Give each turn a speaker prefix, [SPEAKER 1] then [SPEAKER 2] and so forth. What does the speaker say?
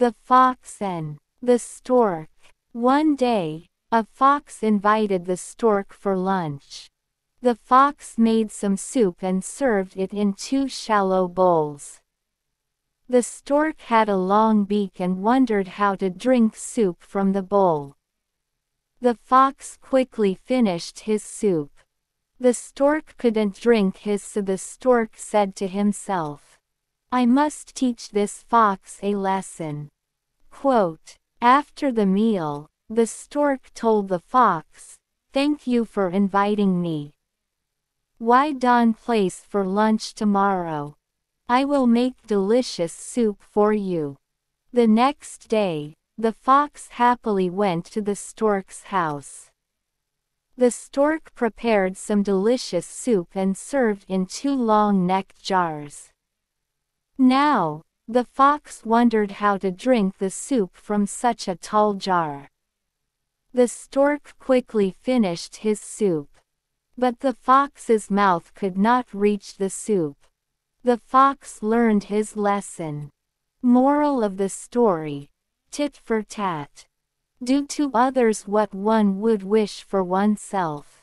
[SPEAKER 1] The Fox and the Stork. One day, a fox invited the stork for lunch. The fox made some soup and served it in two shallow bowls. The stork had a long beak and wondered how to drink soup from the bowl. The fox quickly finished his soup. The stork couldn't drink his so the stork said to himself, I must teach this fox a lesson. Quote, After the meal, the stork told the fox, Thank you for inviting me. Why Don place for lunch tomorrow? I will make delicious soup for you. The next day, the fox happily went to the stork's house. The stork prepared some delicious soup and served in two long-necked jars. Now, the fox wondered how to drink the soup from such a tall jar. The stork quickly finished his soup. But the fox's mouth could not reach the soup. The fox learned his lesson. Moral of the story tit for tat. Do to others what one would wish for oneself.